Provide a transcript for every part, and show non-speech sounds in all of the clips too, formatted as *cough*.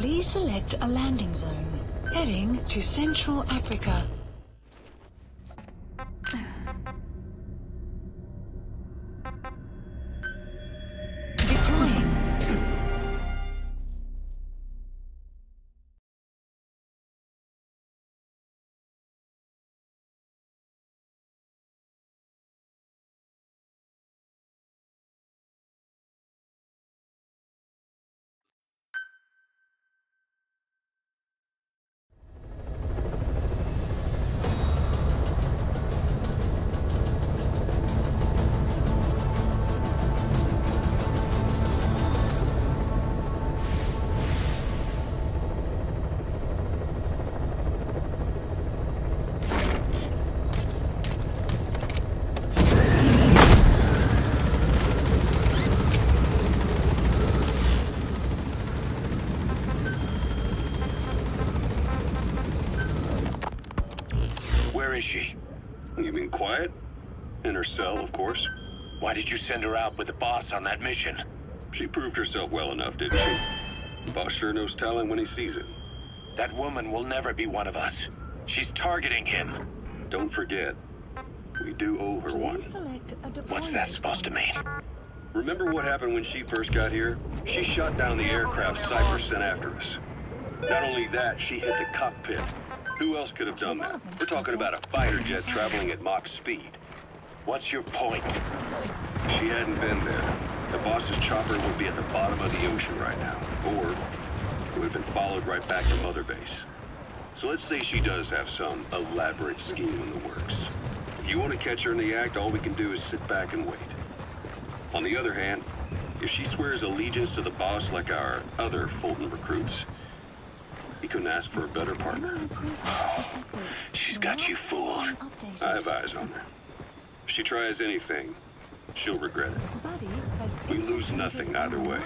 Please select a landing zone. Heading to Central Africa. Cell, of course. Why did you send her out with the boss on that mission? She proved herself well enough, didn't she? Boss sure knows talent when he sees it. That woman will never be one of us. She's targeting him. Don't forget, we do owe her one. Please select a What's that supposed to mean? Remember what happened when she first got here? She shot down the aircraft Cypher sent after us. Not only that, she hit the cockpit. Who else could have done that? We're talking about a fighter jet traveling at Mach speed. What's your point? She hadn't been there. The boss's chopper would be at the bottom of the ocean right now. Or would have been followed right back to Mother Base. So let's say she does have some elaborate scheme in the works. If you want to catch her in the act, all we can do is sit back and wait. On the other hand, if she swears allegiance to the boss like our other Fulton recruits, he couldn't ask for a better partner. *sighs* She's got you fooled. I have eyes on her. If she tries anything, she'll regret it. We lose nothing either way.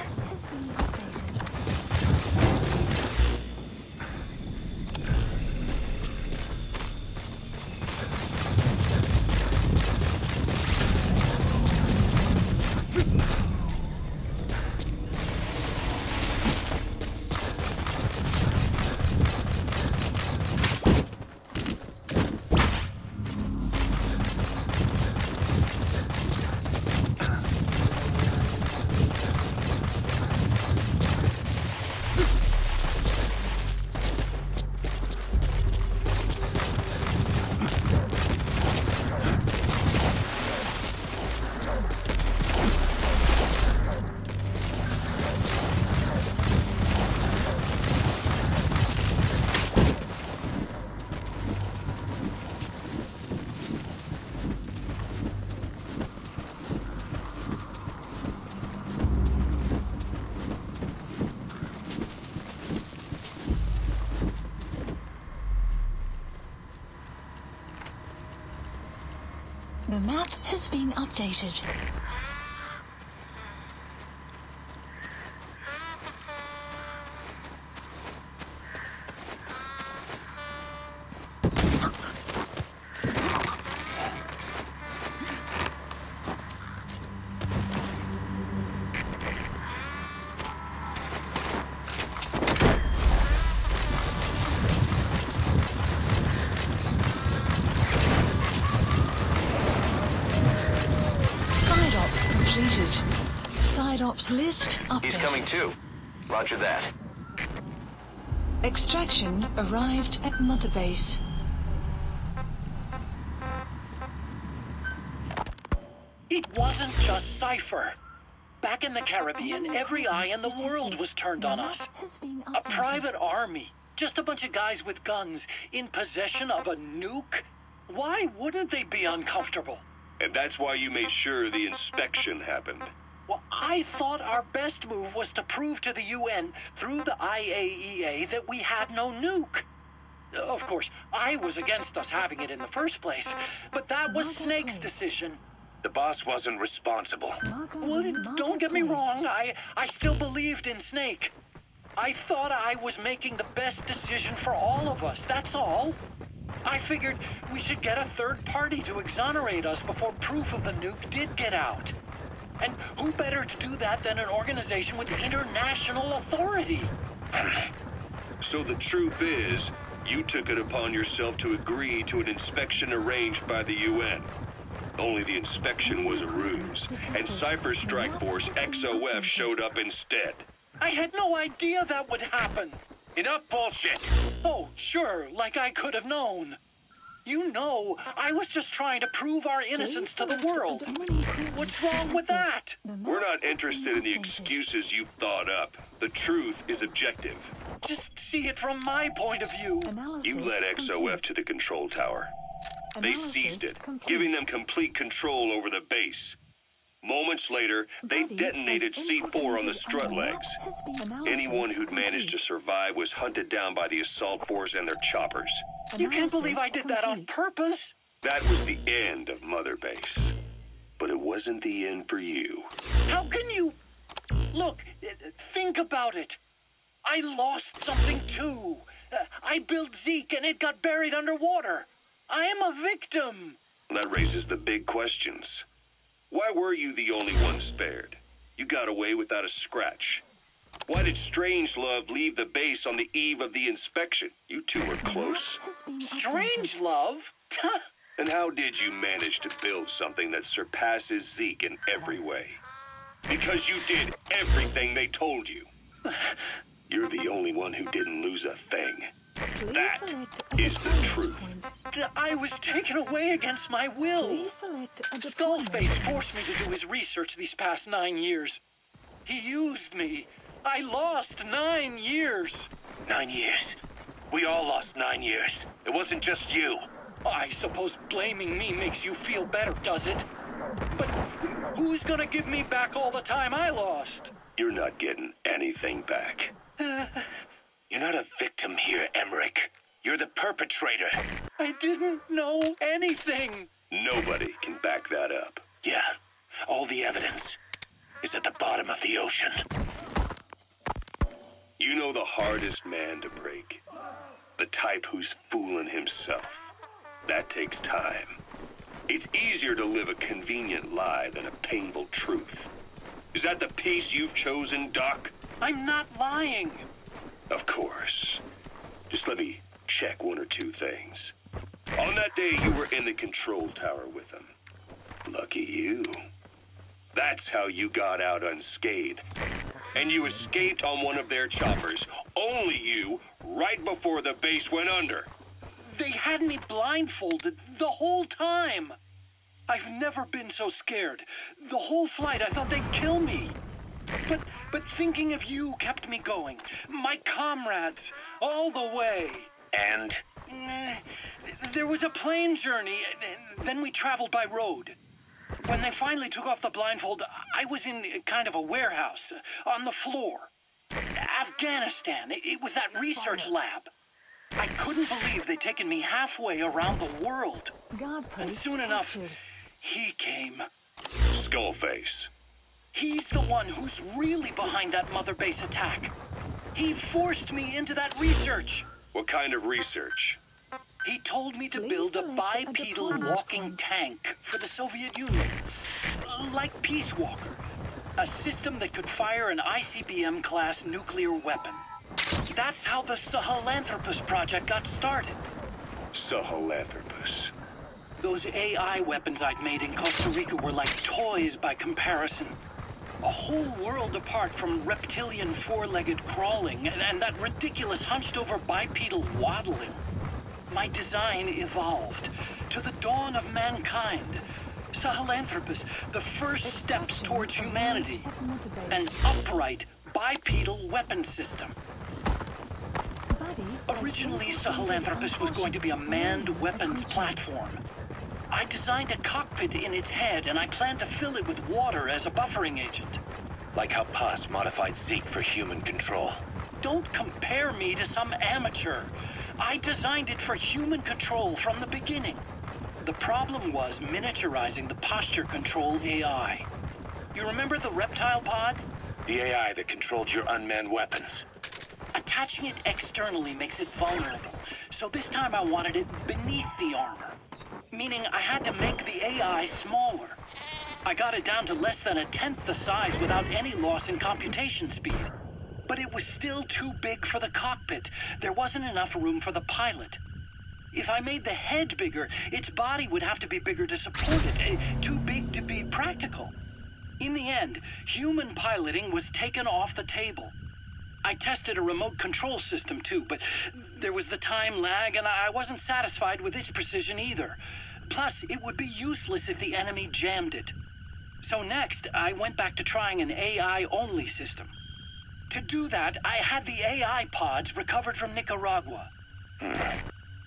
The map has been updated. Ops list updated. He's coming too. Roger that. Extraction arrived at Mother Base. It wasn't just Cypher. Back in the Caribbean, every eye in the world was turned on us. A private army. Just a bunch of guys with guns in possession of a nuke. Why wouldn't they be uncomfortable? And that's why you made sure the inspection happened. Well, I thought our best move was to prove to the UN through the IAEA that we had no nuke. Of course, I was against us having it in the first place, but that was Margaret Snake's Place. decision. The boss wasn't responsible. Margot- Well, Margot don't get me Place. wrong. I, I still believed in Snake. I thought I was making the best decision for all of us. That's all. I figured we should get a third party to exonerate us before proof of the nuke did get out. And who better to do that than an organization with international authority? *laughs* So the truth is, you took it upon yourself to agree to an inspection arranged by the UN. Only the inspection was a ruse, and Cypher Strike Force XOF showed up instead. I had no idea that would happen. Enough bullshit! Oh, sure, like I could have known. You know, I was just trying to prove our innocence to the world. What's wrong with that? We're not interested in the excuses you've thought up. The truth is objective. Just see it from my point of view. You led XOF to the control tower. They seized it, giving them complete control over the base. Moments later, they detonated C4 on the strut legs. Anyone who'd managed to survive was hunted down by the assault force and their choppers. You can't believe I did that on purpose. That was the end of Mother Base. But it wasn't the end for you. How can you... Look, think about it. I lost something too. Uh, I built Zeke and it got buried underwater. I am a victim. That raises the big questions. Why were you the only one spared? You got away without a scratch. Why did Strangelove leave the base on the eve of the inspection? You two were close. Strangelove? *laughs* and how did you manage to build something that surpasses Zeke in every way? Because you did everything they told you. *laughs* You're the only one who didn't lose a thing. That is the truth. I was taken away against my will. Skullface forced me to do his research these past nine years. He used me. I lost nine years. Nine years? We all lost nine years. It wasn't just you. I suppose blaming me makes you feel better, does it? But who's gonna give me back all the time I lost? You're not getting anything back. *laughs* You're not a victim here, Emmerich. You're the perpetrator. I didn't know anything. Nobody can back that up. Yeah, all the evidence is at the bottom of the ocean. You know the hardest man to break. The type who's fooling himself. That takes time. It's easier to live a convenient lie than a painful truth. Is that the peace you've chosen, Doc? I'm not lying. Of course. Just let me check one or two things. On that day, you were in the control tower with them. Lucky you. That's how you got out unscathed. And you escaped on one of their choppers. Only you, right before the base went under. They had me blindfolded the whole time. I've never been so scared. The whole flight, I thought they'd kill me. But, but thinking of you kept me going. My comrades, all the way. And? Eh, There was a plane journey, then we traveled by road. When they finally took off the blindfold, I was in kind of a warehouse, on the floor. Afghanistan, it it was that research lab. I couldn't believe they'd taken me halfway around the world. God, and soon enough, he came. Skullface. He's the one who's really behind that Mother Base attack. He forced me into that research. What kind of research? He told me to build a bipedal walking tank for the Soviet Union. Like Peace Walker. A system that could fire an ICBM-class nuclear weapon. That's how the Sahelanthropus project got started. Sahelanthropus. Those AI weapons I'd made in Costa Rica were like toys by comparison. A whole world apart from reptilian four-legged crawling and, and that ridiculous hunched-over bipedal waddling. My design evolved to the dawn of mankind. Sahelanthropus, the first steps towards humanity. An upright bipedal weapon system. Originally, Sahelanthropus was going to be a manned weapons platform. I designed a cockpit in its head, and I planned to fill it with water as a buffering agent. Like how Paz modified Zeke for human control. Don't compare me to some amateur. I designed it for human control from the beginning. The problem was miniaturizing the posture control AI. You remember the reptile pod? The AI that controlled your unmanned weapons. Attaching it externally makes it vulnerable. So this time I wanted it beneath the armor. Meaning I had to make the AI smaller. I got it down to less than a tenth the size without any loss in computation speed. But it was still too big for the cockpit. There wasn't enough room for the pilot. If I made the head bigger, its body would have to be bigger to support it. eh, Too big to be practical. In the end, human piloting was taken off the table. I tested a remote control system too, but there was the time lag, and I wasn't satisfied with its precision either. Plus, it would be useless if the enemy jammed it. So next, I went back to trying an AI-only system. To do that, I had the AI pods recovered from Nicaragua.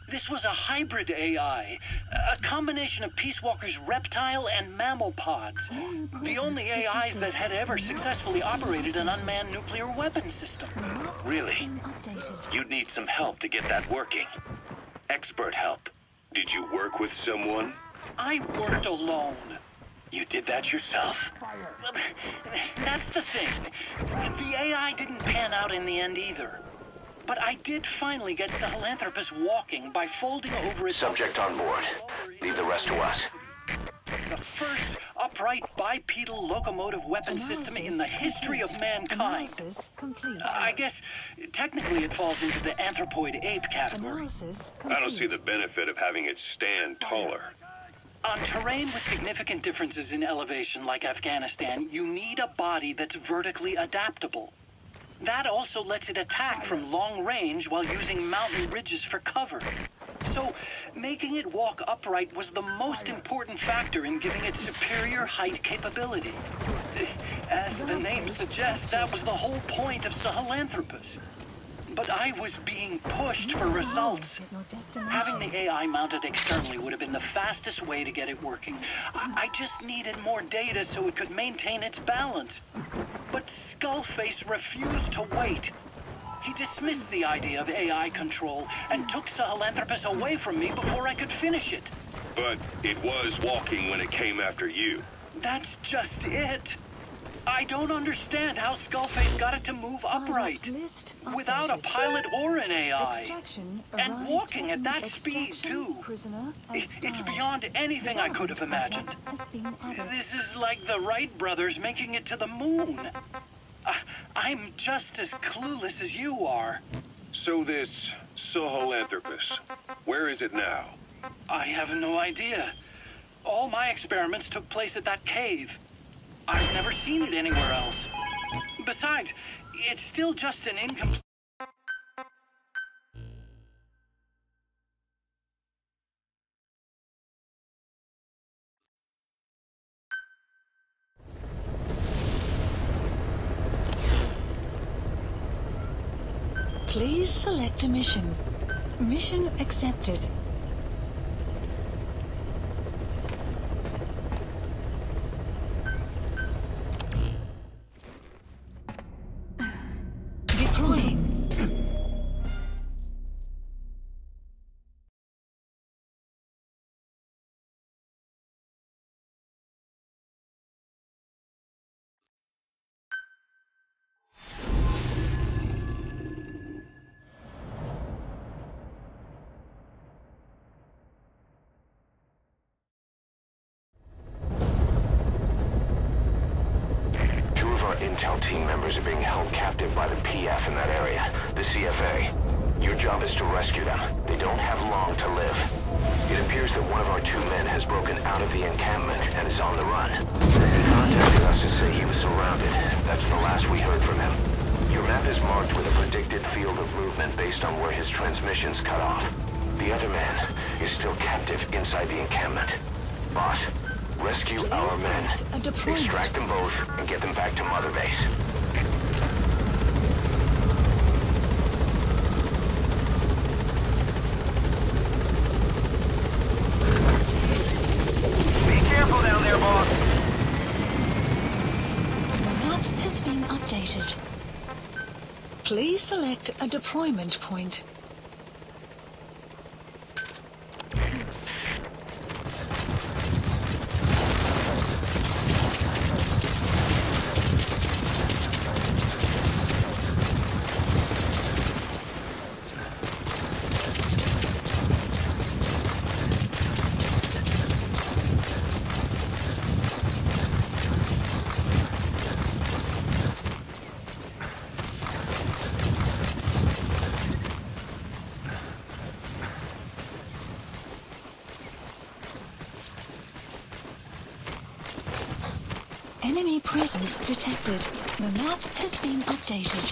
This was a hybrid AI, a combination of Peace Walker's reptile and mammal pods. The only AIs that had ever successfully operated an unmanned nuclear weapon system. Really? You'd need some help to get that working. Expert help. Did you work with someone? I worked alone. You did that yourself? That's the thing. The AI didn't pan out in the end either. But I did finally get the Sahelanthropus walking by folding over its... Subject on board. Leave the rest to us. The first upright bipedal locomotive weapon system in the history of mankind. Analysis complete. I guess technically it falls into the anthropoid ape category. Analysis complete. I don't see the benefit of having it stand taller. On terrain with significant differences in elevation like Afghanistan, you need a body that's vertically adaptable. That also lets it attack from long range while using mountain ridges for cover. So, making it walk upright was the most important factor in giving it superior height capability. As the name suggests, that was the whole point of Sahelanthropus. But I was being pushed for results. Having the AI mounted externally would have been the fastest way to get it working. I, I just needed more data so it could maintain its balance. But Skullface refused to wait. He dismissed the idea of AI control and took Sahelanthropus away from me before I could finish it. But it was walking when it came after you. That's just it. I don't understand how Skullface got it to move upright. Without a pilot or an AI. And walking at that speed, too. Prisoner It's beyond anything I could have imagined. Has been added. This is like the Wright brothers making it to the moon. I, I'm just as clueless as you are. So this Sahelanthropus, where is it now? I have no idea. All my experiments took place at that cave. I've never seen it anywhere else. Besides, it's still just an incomplete. Please select a mission. Mission accepted. Intel team members are being held captive by the PF in that area, the CFA. Your job is to rescue them. They don't have long to live. It appears that one of our two men has broken out of the encampment and is on the run. He contacted us to say he was surrounded. That's the last we heard from him. Your map is marked with a predicted field of movement based on where his transmissions cut off. The other man is still captive inside the encampment. Boss, rescue our men. Extract them both and get them back to Mother Base. Be careful down there, boss. The map has been updated. Please select a deployment point. Presence detected. The map has been updated.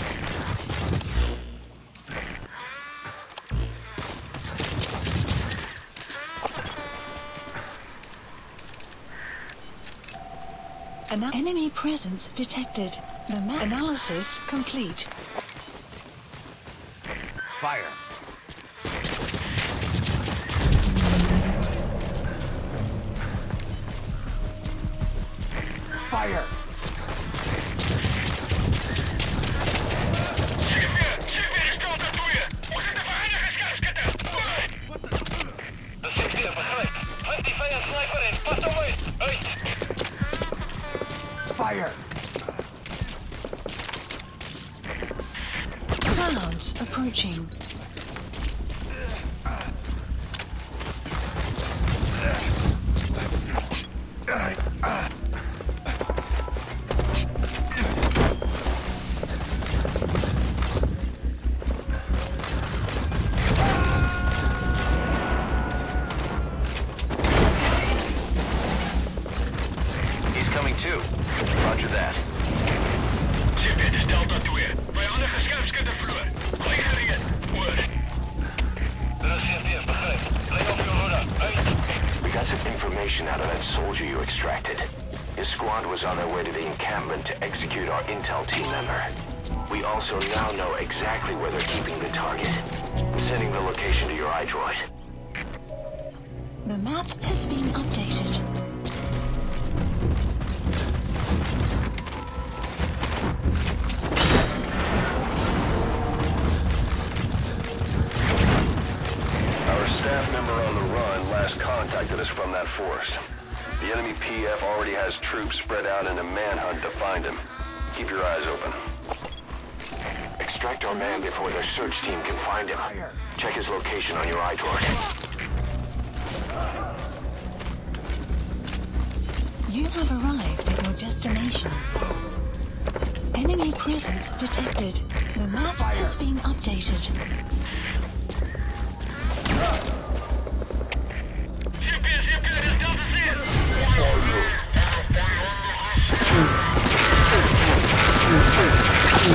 An enemy presence detected. The map analysis complete. Fire. Fire. Intel team member. We also now know exactly where they're keeping the target. I'm sending the location to your iDroid. The map has been updated. Our staff member on the run last contacted us from that forest. The enemy PF already has troops spread out in a manhunt to find him. Keep your eyes open. Extract our man before their search team can find him. Check his location on your iDroid. You have arrived at your destination. Enemy presence detected. The map has been updated.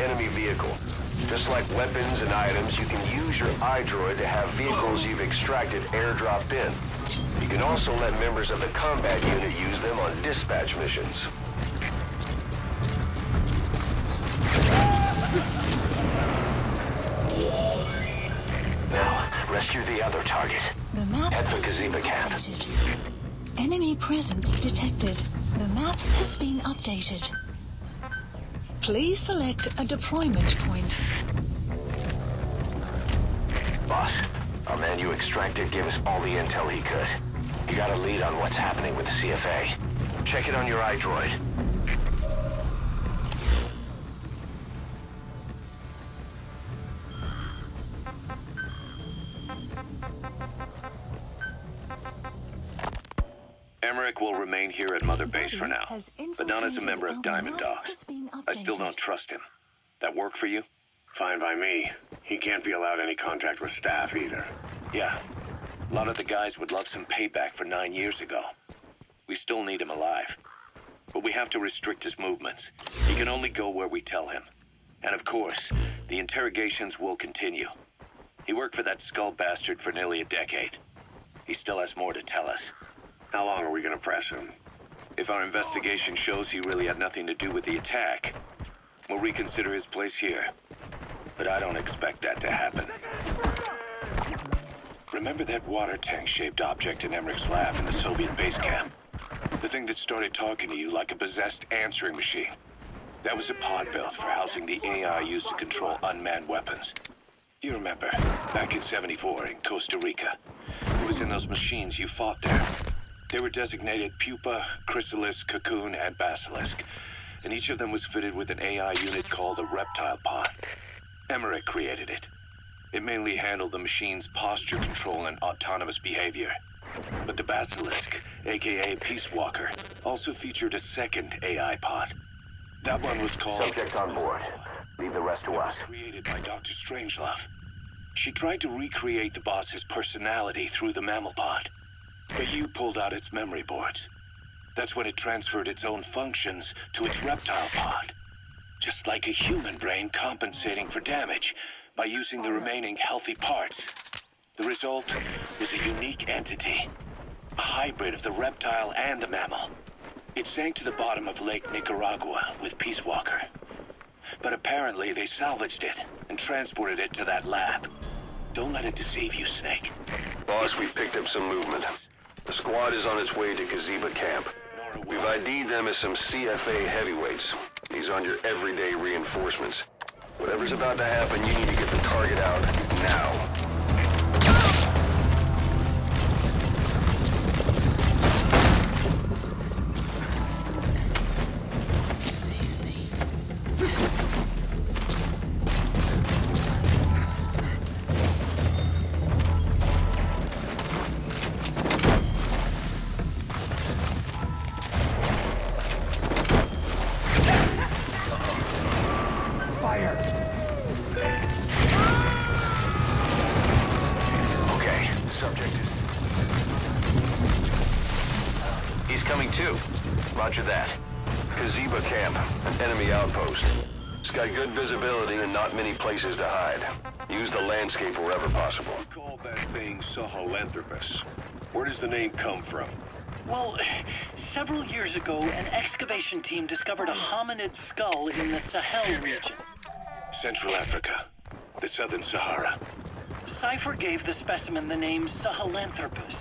Enemy vehicle. Just like weapons and items, you can use your iDroid to have vehicles you've extracted airdropped in. You can also let members of the combat unit use them on dispatch missions. Now, rescue the other target. The map has been Kiziba camp. updated. Enemy presence detected. The map has been updated. Please select a deployment point. Boss, our man you extracted gave us all the intel he could. You got a lead on what's happening with the CFA. Check it on your iDroid. At Mother Base for now. Has But not as a member of Diamond Dogs. I still don't trust him. That work for you? Fine by me. He can't be allowed any contact with staff either. Yeah. A lot of the guys would love some payback for nine years ago. We still need him alive. But we have to restrict his movements. He can only go where we tell him. And of course, the interrogations will continue. He worked for that skull bastard for nearly a decade. He still has more to tell us. How long are we gonna press him? If our investigation shows he really had nothing to do with the attack, we'll reconsider his place here. But I don't expect that to happen. Remember that water tank-shaped object in Emmerich's lab in the Soviet base camp? The thing that started talking to you like a possessed answering machine. That was a pod built for housing the AI used to control unmanned weapons. You remember, back in 74 in Costa Rica. It was in those machines you fought there. They were designated Pupa, Chrysalis, Cocoon, and Basilisk. And each of them was fitted with an AI unit called a Reptile Pod. Emmerich created it. It mainly handled the machine's posture control and autonomous behavior. But the Basilisk, aka Peace Walker, also featured a second AI pod. That one was called... Subject on board. Leave the rest to us. Created by Dr. Strangelove. She tried to recreate the boss's personality through the mammal pod. But you pulled out its memory boards. That's when it transferred its own functions to its reptile pod. Just like a human brain compensating for damage by using the remaining healthy parts. The result is a unique entity. A hybrid of the reptile and the mammal. It sank to the bottom of Lake Nicaragua with Peace Walker. But apparently they salvaged it and transported it to that lab. Don't let it deceive you, Snake. Boss, we've picked up some movement. The squad is on its way to Kiziba camp. We've ID'd them as some CFA heavyweights. These aren't your everyday reinforcements. Whatever's about to happen, you need to get the target out now. Coming too. Roger that. Kiziba camp, an enemy outpost. It's got good visibility and not many places to hide. Use the landscape wherever possible. Call that thing Sahelanthropus. Where does the name come from? Well, *sighs* several years ago, an excavation team discovered a hominid skull in the Sahel region. Central Africa. The Southern Sahara. Cypher gave the specimen the name Sahelanthropus,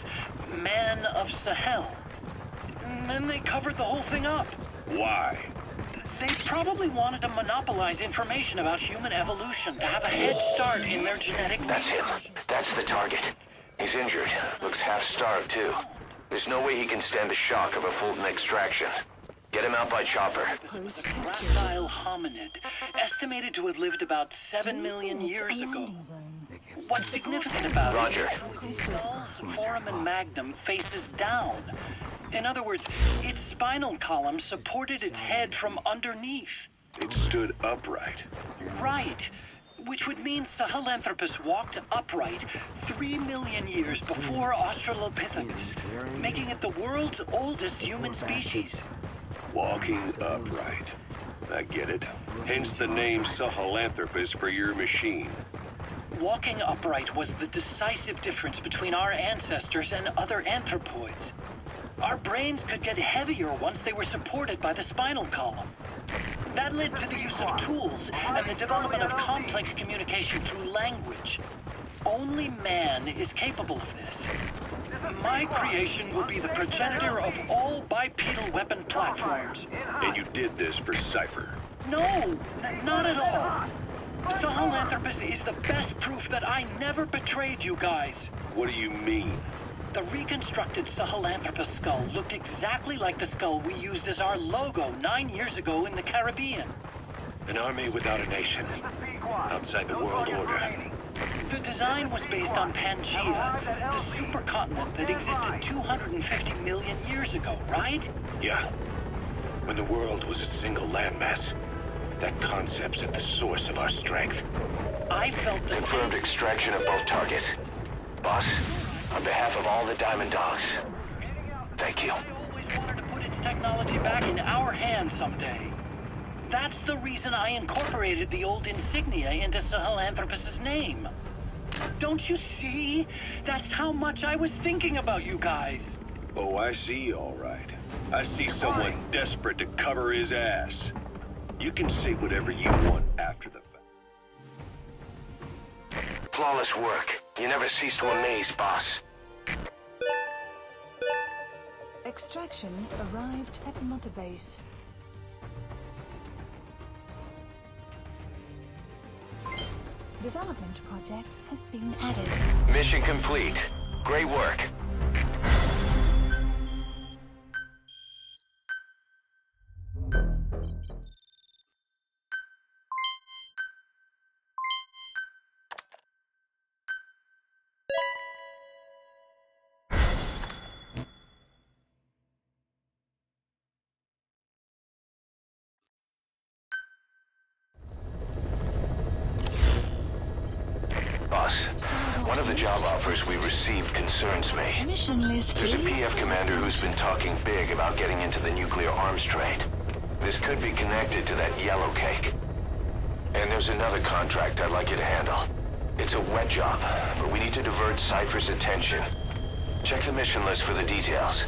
man of Sahel. And then they covered the whole thing up. Why? They probably wanted to monopolize information about human evolution to have a head start in their genetic That's him. That's the target. He's injured. Looks half-starved, too. There's no way he can stand the shock of a Fulton extraction. Get him out by chopper. It's a gracile hominid, estimated to have lived about seven million years ago. What's significant about it? Roger. it skull's foramen magnum faces down. In other words, its spinal column supported its head from underneath. It stood upright. Right. Which would mean Sahelanthropus walked upright three million years before Australopithecus, making it the world's oldest human species. Walking upright. I get it. Hence the name Sahelanthropus for your machine. Walking upright was the decisive difference between our ancestors and other anthropoids. Our brains could get heavier once they were supported by the spinal column. That led to the use of tools and the development of complex communication through language. Only man is capable of this. My creation will be the progenitor of all bipedal weapon platforms. And you did this for Cypher. No, not at all. Sahelanthropus is the best proof that I never betrayed you guys. What do you mean? The reconstructed Sahelanthropus skull looked exactly like the skull we used as our logo nine years ago in the Caribbean. An army without a nation. Outside the world order. The design was based on Pangea, the supercontinent that existed 250 million years ago, right? Yeah. When the world was a single landmass. That concept's at the source of our strength. I felt that... Confirmed extraction of both targets. Boss, on behalf of all the Diamond Dogs, thank you. I always wanted to put its technology back in our hands someday. That's the reason I incorporated the old insignia into Sahelanthropus' name. Don't you see? That's how much I was thinking about you guys. Oh, I see, all right. I see someone desperate to cover his ass. You can say whatever you want after the fact. Flawless work. You never cease to amaze, boss. Extraction arrived at Mother Base. Development project has been added. Mission complete. Great work. One of the job offers we received concerns me. Mission list, There's a. PF commander who's been talking big about getting into the nuclear arms trade. This could be connected to that yellow cake. And there's another contract I'd like you to handle. It's a wet job, but we need to divert Cypher's attention. Check the mission list for the details.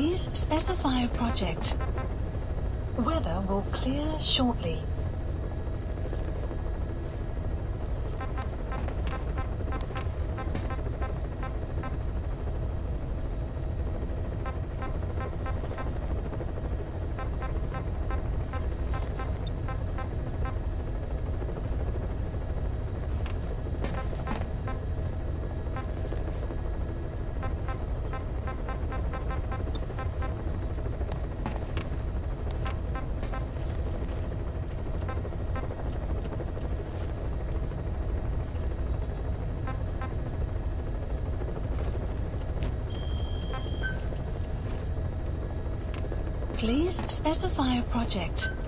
Please specify a project. Weather will clear shortly. Please specify a project.